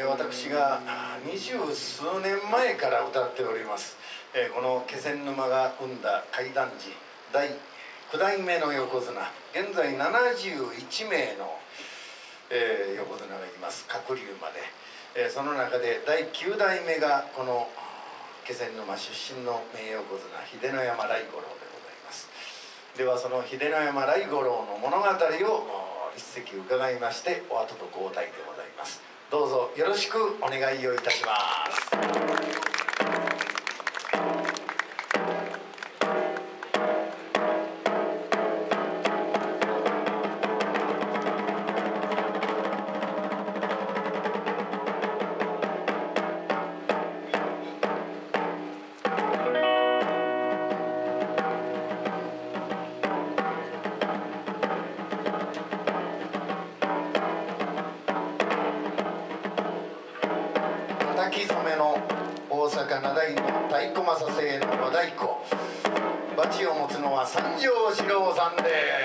私が二十数年前から歌っております、この気仙沼が生んだ怪談時第9代目の横綱現在71名の、え横綱がいます。鶴竜まで、えその中で第9代目がこの気仙沼出身の名横綱秀ノ山来五郎でございます。ではその秀ノ山来五郎の物語を一席伺いましてお後と交代でございます。どうぞよろしくお願いをいたします。Sunday.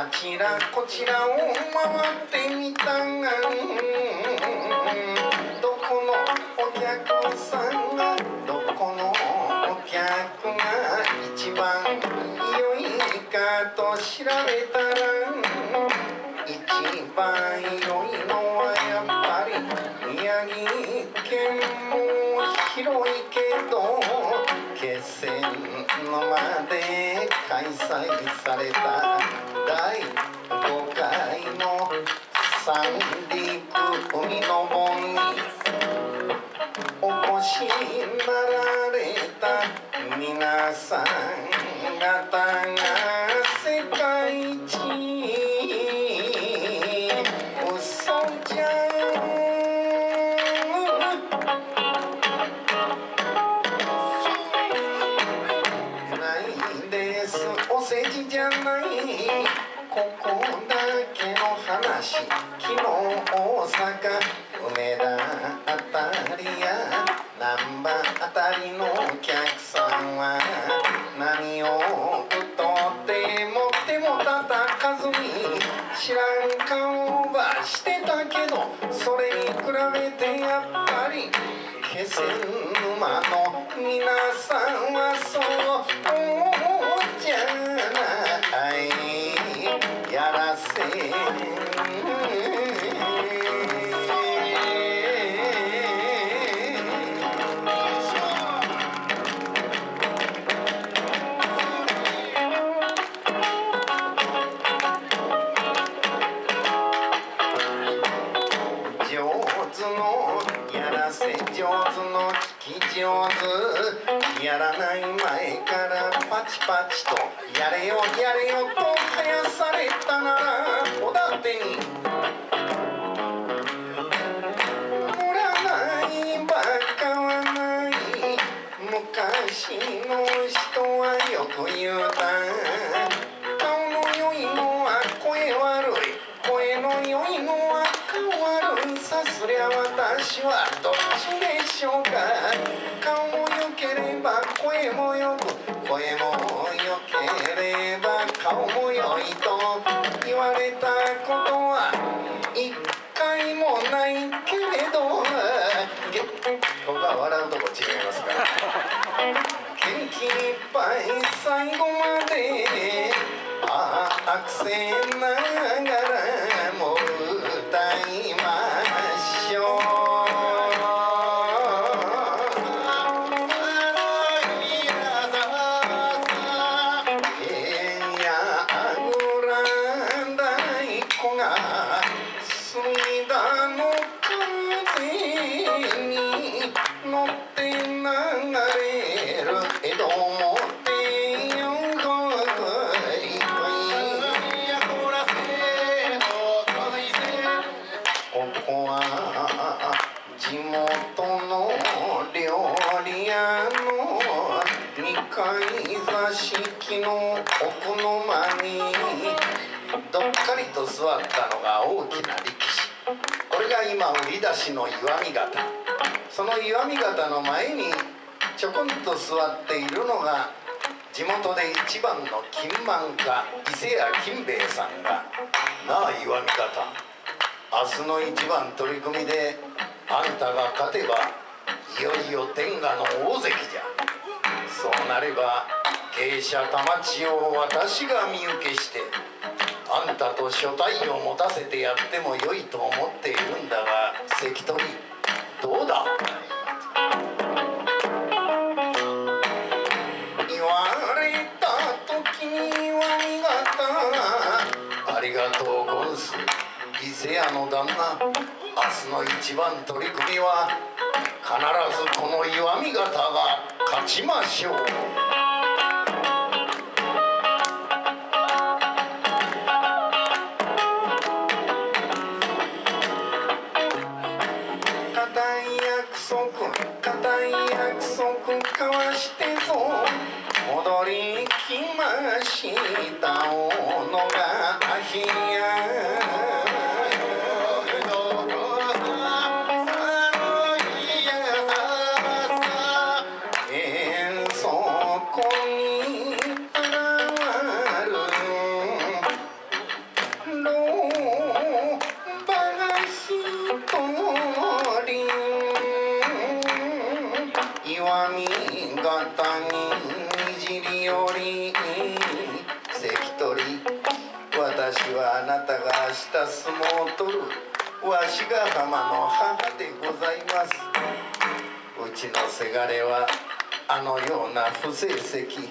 あちらこちらを回ってみたがどこのお客さんがどこのお客が一番良いかと調べたら一番良いのはやっぱり宮城県も広いけど気仙沼で催された。第5回の三陸海の盆にお越しなられた皆さん方が世界一。上手のやらせ上手の聞き上手。やらない前からパチパチと。やれよやれよとはやされたな。ら手にないばかはない。昔の人はよく言うた顔の良いのは声悪い。声の良いのは顔悪いさすりゃ私はどっちでしょうか。ったのが大きな力士。これが今売り出しの石見型その石見型の前にちょこんと座っているのが地元で一番の金満家伊勢谷金兵衛さんが「なあ石見型明日の一番取り組みであんたが勝てばいよいよ天下の大関じゃ。そうなれば芸者玉千代を私が身請けしてあんたと所帯を持たせてやってもよいと思っているんだが関取どうだ？言われた時には見事ありがとうゴンス。伊勢屋の旦那明日の一番取り組みは必ずこの石見方が勝ちましょう。私はあなたが明日相撲を取る。わしが浜の母でございます。うちのせがれはあのような不成績。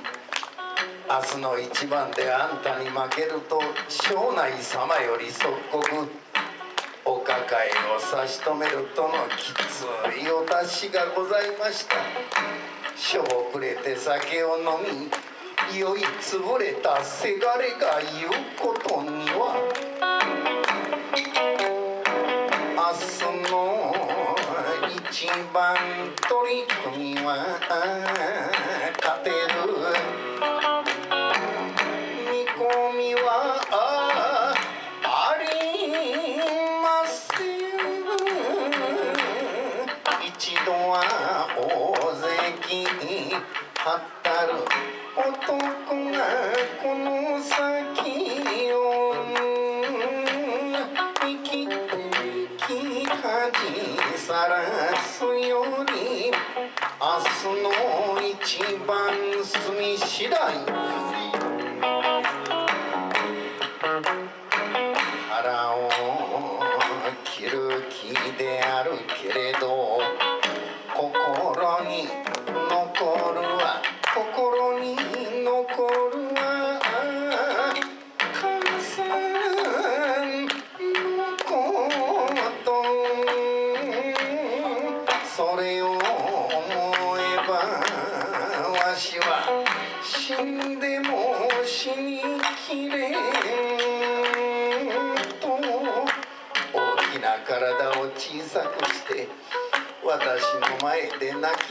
明日の一番であんたに負けると庄内様より即刻。お抱えを差し止めるとのきついお達しがございました。しょくれて酒を飲み酔いつぶれたせがれが言うことには。明日の一番取り組みは勝てる。見込みはあ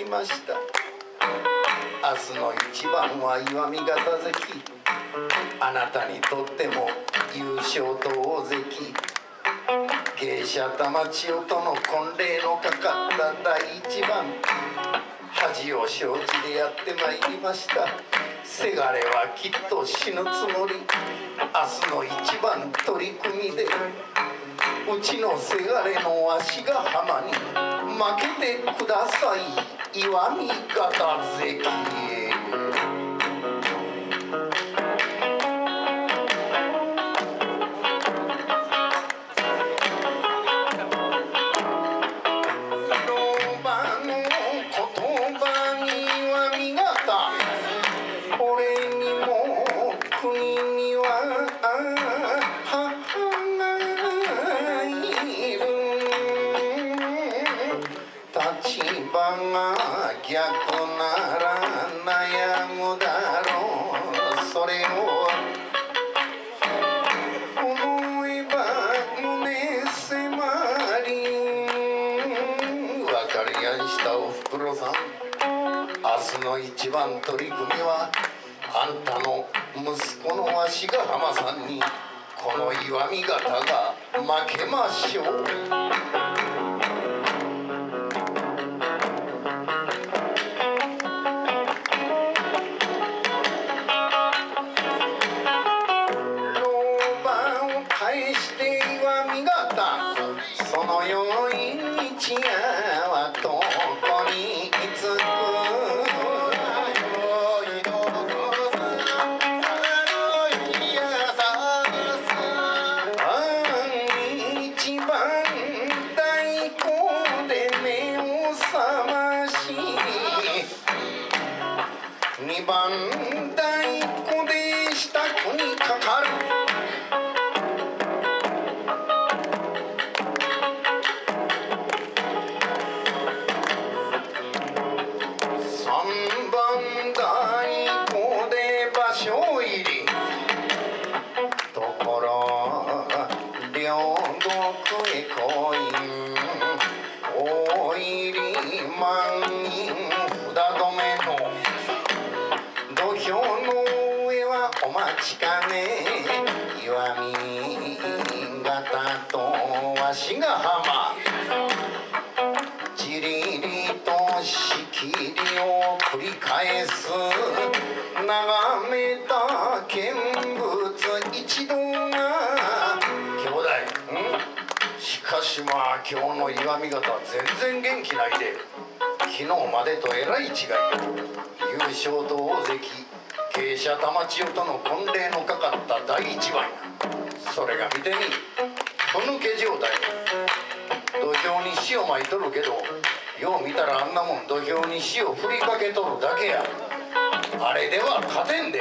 ました。明日の一番は石見方関。あなたにとっても優勝と大関。芸者玉千代との婚礼のかかった第一番。恥を承知でやってまいりました。せがれはきっと死ぬつもり。明日の一番取り組みで。うちのせがれの足が浜に負けてください。石見方関へ。れを思えば胸迫り分かりやしたおふくろさん明日の一番取り組みはあんたの息子の足ヶ浜さんにこの石見方が負けましょう。足が浜。じりりとしきりを繰り返す。眺めた見物一度が。兄弟。しかしまあ今日の岩見方全然元気ないで。昨日までとえらい違い。優勝と大関。傾斜玉千代との婚礼のかかった第一番。やそれが見てみ。ふぬけ状態土俵に塩まいとるけどよう見たらあんなもん土俵に塩振りかけとるだけや。あれでは勝てんで。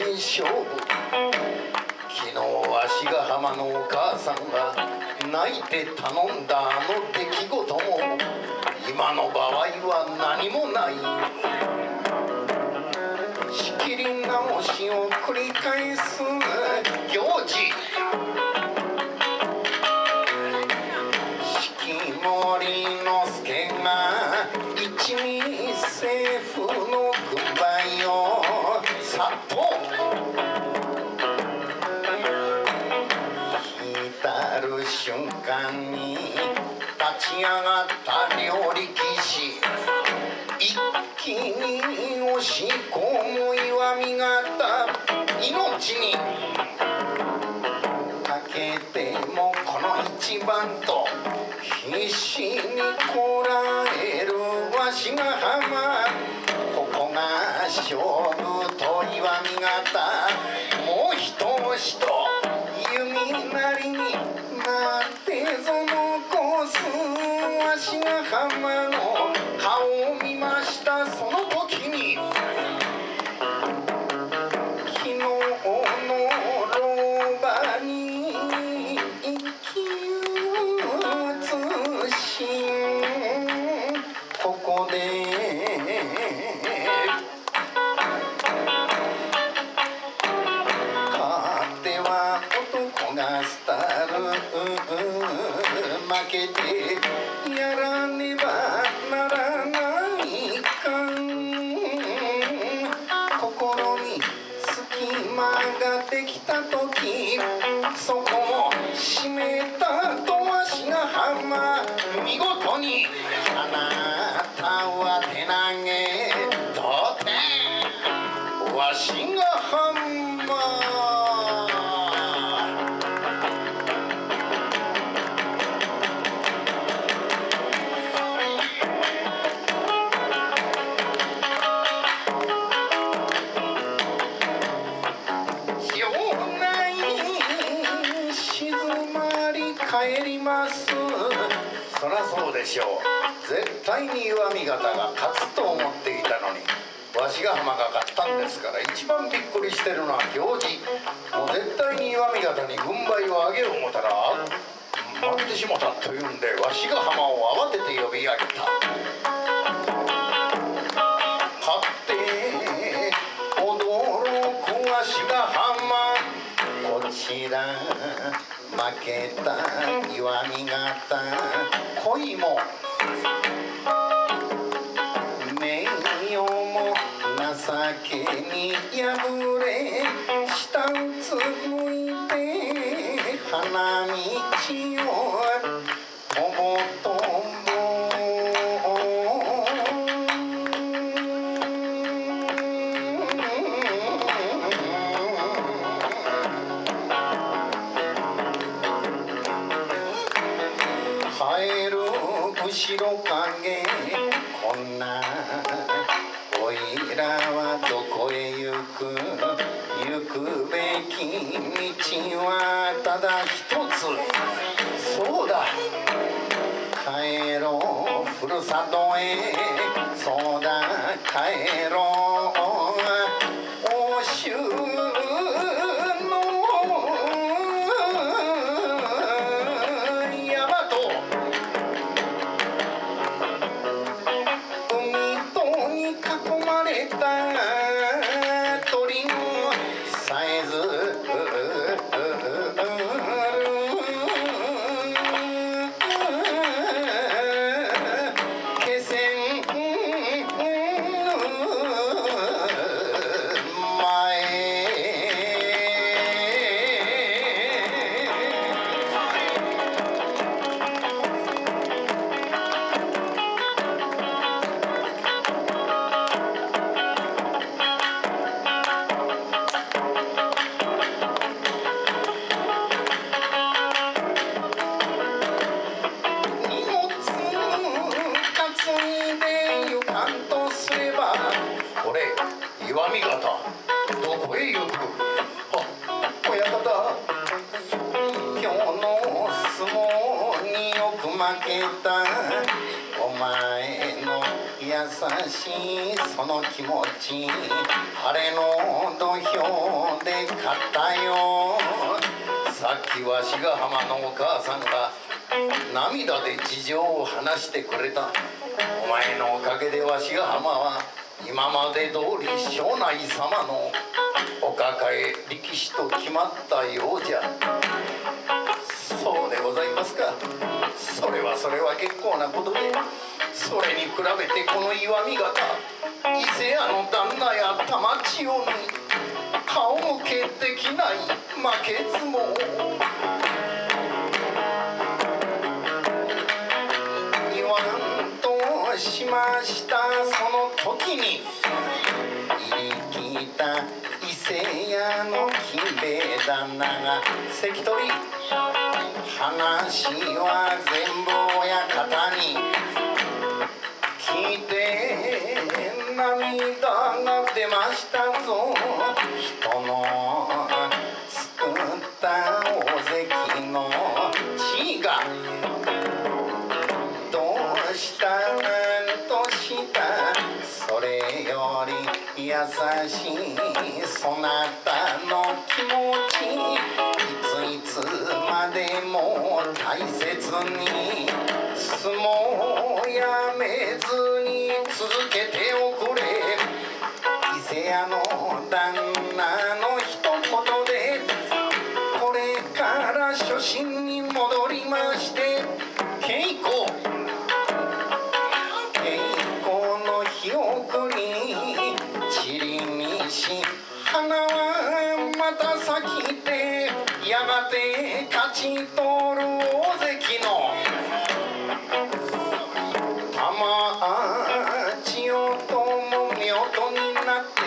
真剣勝負昨日足ヶ浜のお母さんが泣いて頼んだあの出来事も今の場合は何もない。仕切り直しを繰り返す行事。命にかけてもこの一番と必死にこらえるわしが浜ここが勝負と岩見方もう一人弓なりになってその子しが浜の男がスタ帰りますそらそうでしょう。絶対に岩見方が勝つと思っていたのにわしが浜が勝ったんですから一番びっくりしてるのは行司もう絶対に岩見方に軍配を上げよう思たら負けてしもたというんでわしが浜を慌てて呼び上げた。勝って驚くわしが浜。こちら。負けた岩見方恋も名誉も情けに破れ下うつ jaera. その気持ち晴れの土俵で勝ったよさっきわしが浜のお母さんが涙で事情を話してくれた。お前のおかげでわしが浜は今まで通り庄内様のお抱え力士と決まったようじゃ。そうでございますか。それはそれは結構なことで。それに比べてこの岩見方伊勢屋の旦那や玉千代に顔向けできない負け相撲言わんとしましたその時に入りきた伊勢屋の金兵衛旦那が関取話は全部親方したぞ人の作った大関の地がどうしたなんとしたそれより優しいそなたの気持ちいついつまでも大切に相撲をやめずに続けてはし花はまた咲きてやがて勝ち取る大関の玉千代とも夫婦になって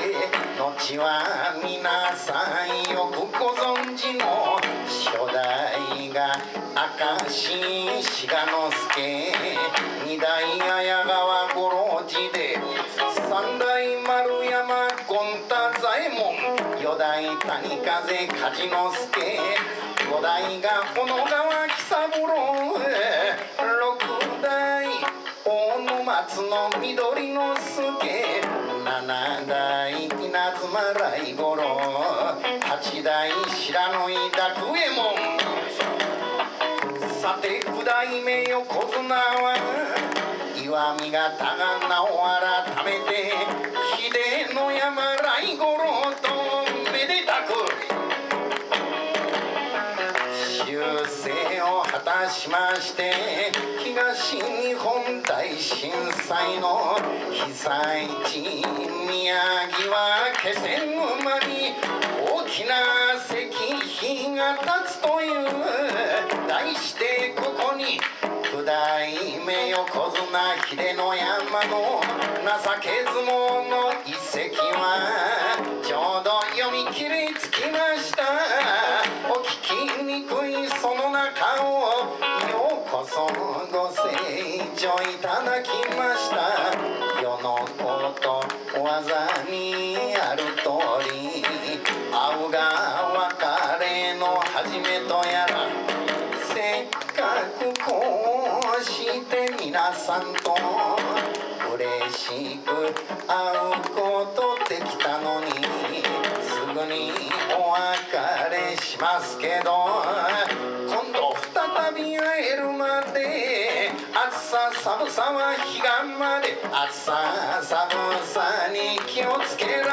後は皆さんよくご存知の初代が明石志賀之助。二代綾川之助五代が小野川喜三郎六代大野松の緑の助七代稲妻来五郎。八代白野井楽右衛門。さて九代目横綱は岩見方が名を改めて秀の山来五郎とめでたく。しまして東日本大震災の被災地宮城は気仙沼に大きな石碑が立つという題してここに九代目横綱秀の山の情け相撲しく会うことできたのにすぐにお別れしますけど今度再び会えるまで暑さ寒さは彼岸まで暑さ寒さに気をつけろ